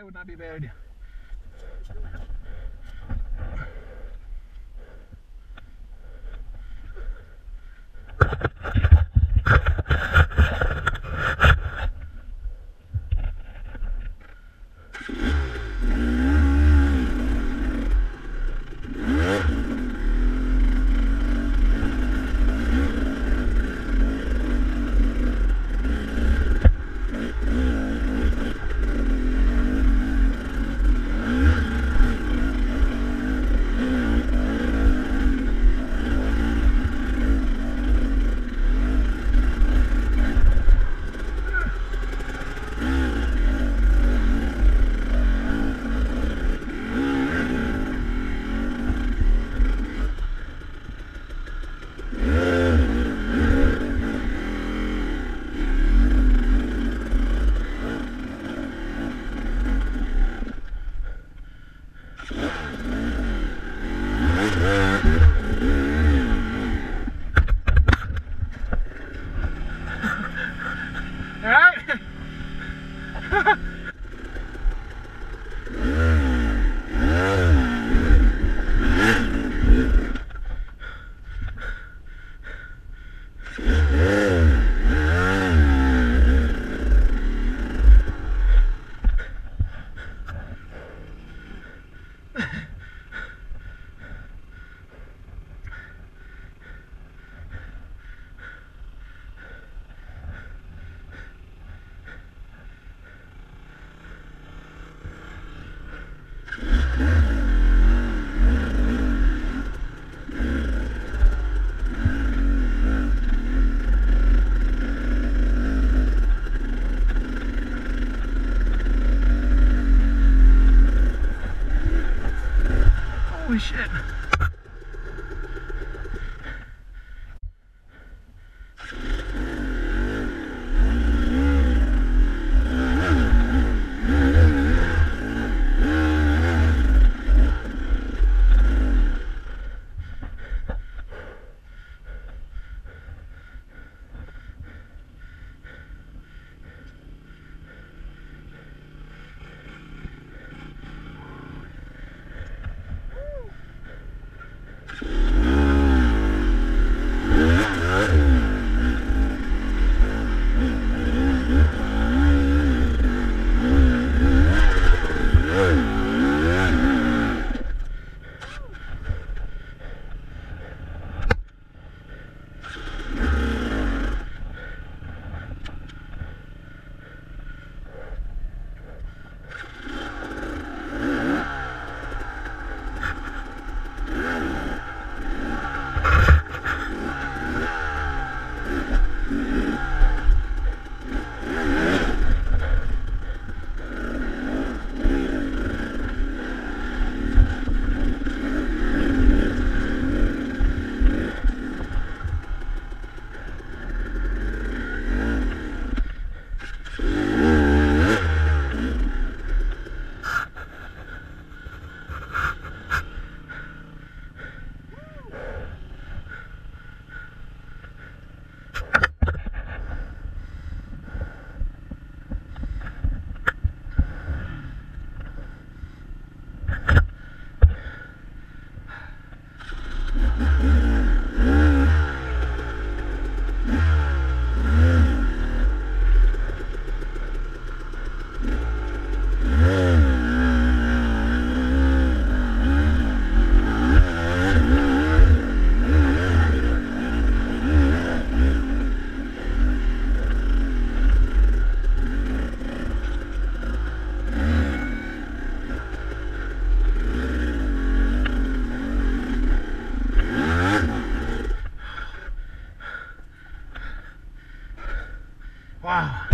That would not be a bad idea. All right. Holy shit. 哇。